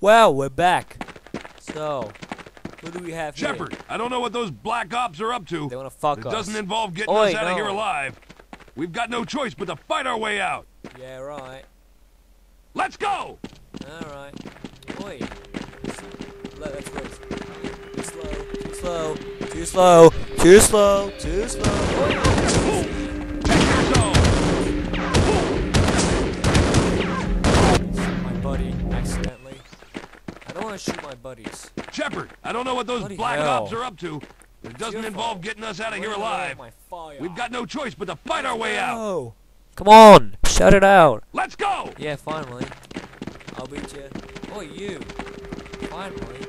Well, we're back. So, who do we have here? Shephard, I don't know what those black ops are up to. They wanna fuck it us. doesn't involve getting Oi, us out of here alive. We've got no choice but to fight our way out. Yeah, right. Let's go! Alright. Oi. Let, let's race. Too slow, too slow, too slow, too slow, too slow. My buddy. I don't want to shoot my buddies. Shephard, I don't know what those Bloody black hell. ops are up to. It doesn't your involve getting us out of here alive. with my fire. We've got no choice but to fight our way out. No. Come on, shut it out. Let's go! Yeah, finally. I'll beat you. Oh, you. Finally.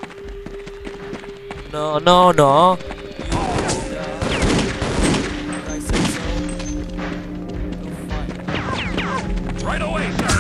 No, no, no. You, did I say so? Go fight. Right away, sir.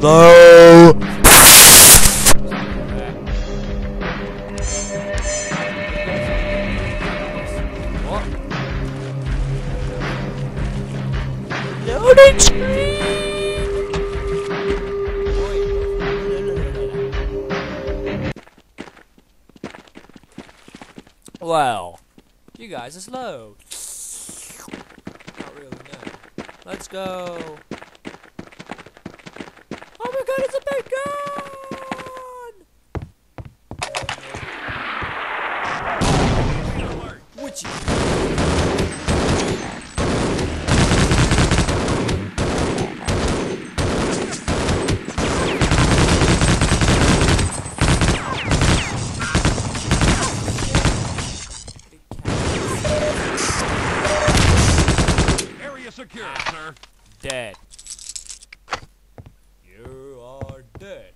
What? Loading screen! Well, you guys are slow. Really, no. Let's go. Oh my god, it's a big gun! Which Area secure, sir. dead. You are dead.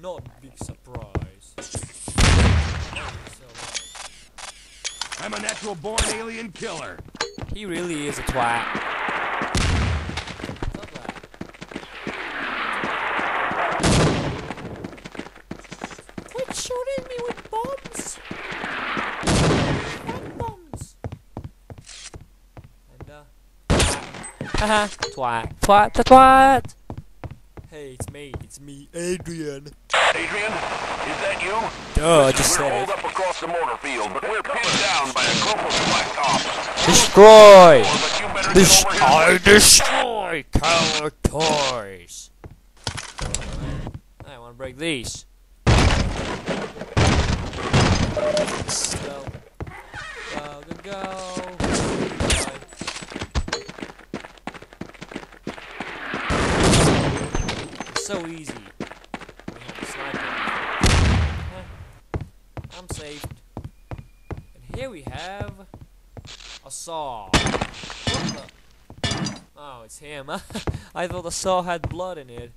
Not big surprise. I'm a natural born alien killer. He really is a twat. Stop that. Quit shooting me with bombs! Not bombs! And, uh. Haha, twat. Twat, the twat! Hey, it's me. It's me, Adrian. Adrian, is that you? Duh, I just said it. up across the mortar field, but we're pinned down by a group of black ops. Destroy! But you better get over Destroy, destroy, coward toys. I want to break these. Go, go, go, go. It's so easy. when you have a sniper. Eh, I'm saved. And here we have a saw. Oh, it's him. I thought the saw had blood in it.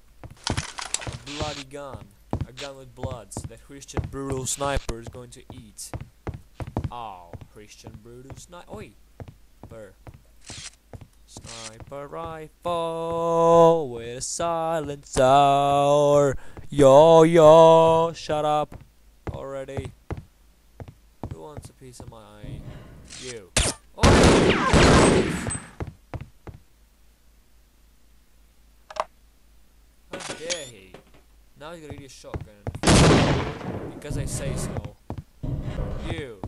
A bloody gun. A gun with bloods that Christian Brutal Sniper is going to eat. Oh, Christian Brutal Sniper. Oi! Burr. Sniper rifle with a silencer. Yo yo, shut up already. Who wants a piece of my eye? you? Oh! How dare he? Now he's gonna eat a shotgun. Because I say so. You.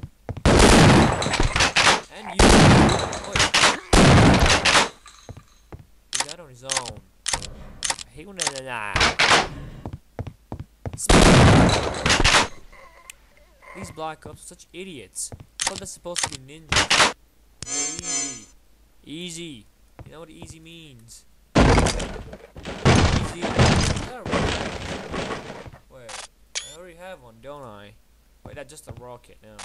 And you. Wait. Is that his own. I hate when they. These Black Ops are such idiots. I thought they're supposed to be ninjas. Easy. You know what easy means. Easy. Wait, I already have one, don't I? Wait, that's just a rocket now.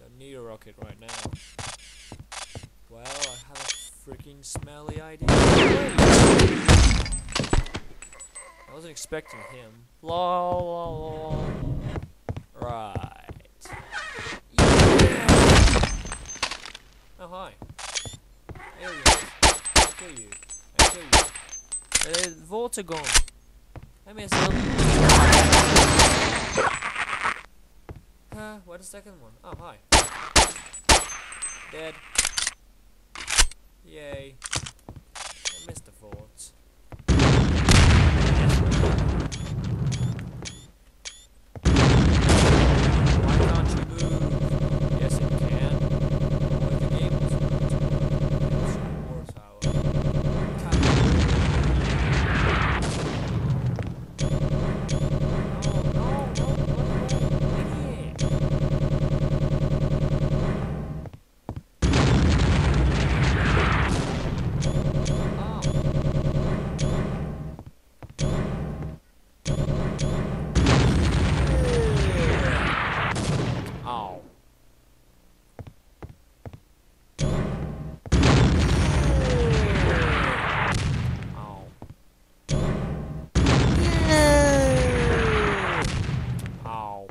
Don't need a rocket right now. Well, I have a freaking smelly idea. I wasn't expecting him. Lol. Right. Yeah. Oh, hi. There go. I kill you. I kill you. Uh, gone. I missed them. Uh, where's the second one? Oh, hi. Dead. Yay. I missed the vaults. Why can't you move? Yes, it can. What the game was It's war tower. Can't move. No, no, no, no, idiot. Oh. Oh. Oh.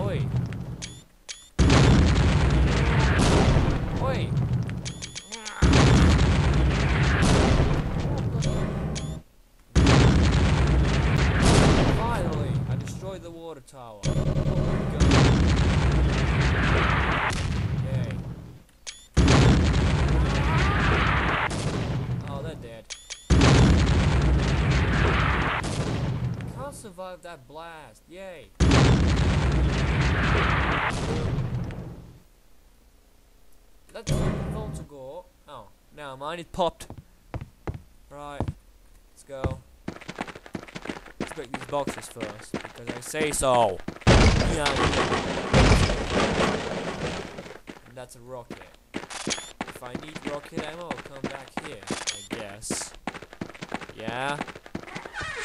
Oi. Oi. Finally, I destroyed the water tower. Oh my god. Yay. Oh, they're dead. Can't survive that blast. Yay. Let's Volta go. Oh, now mine it popped. Right, let's go. Let's break these boxes first because I say so. Yeah. That's a rocket. If I need rocket ammo, I'll come back here. I guess. Yeah.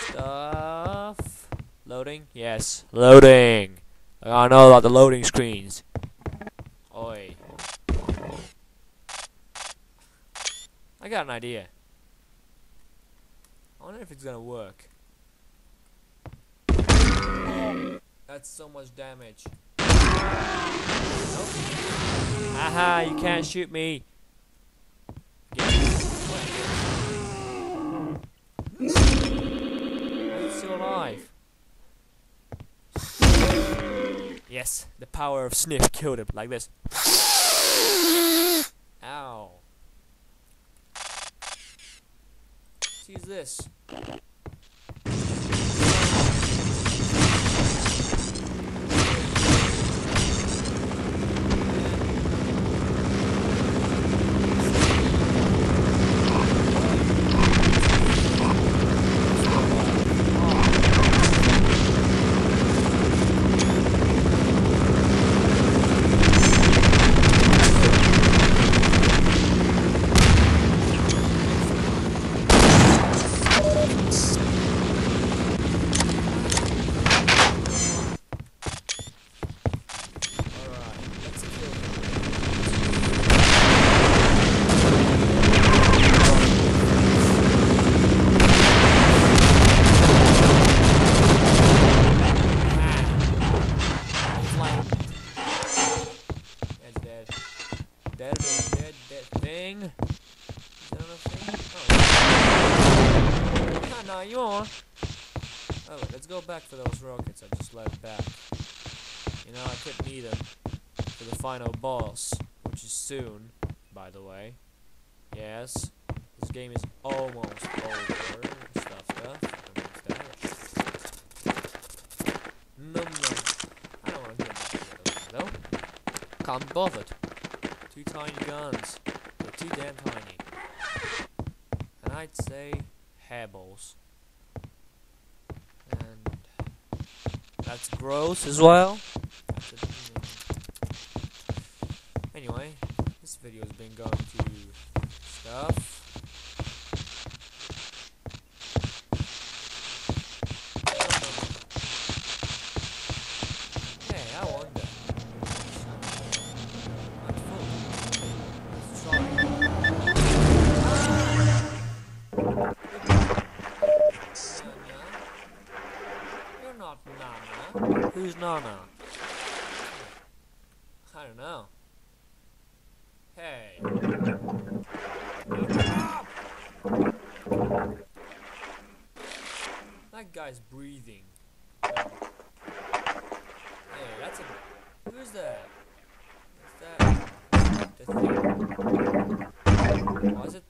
Stuff. Loading? Yes. Loading. I know about the loading screens. Oi. I got an idea. I wonder if it's gonna work. That's so much damage. Nope. Haha, you can't shoot me. Still alive. Yes, the power of sniff killed him like this. Ow. Let's use this. go back for those rockets I just left back. You know, I could need them for the final boss, which is soon, by the way. Yes, this game is almost over. Stuff, stuff. No, no. I don't want to get back to the though. Can't bother. Two tiny guns. They're too damn tiny. And I'd say hairballs. That's gross as well. Anyway, this video has been going to stuff. Who's Nana? I don't know. Hey. That guy's breathing. Hey, that's a. Who's that? Is that. The thing? Is it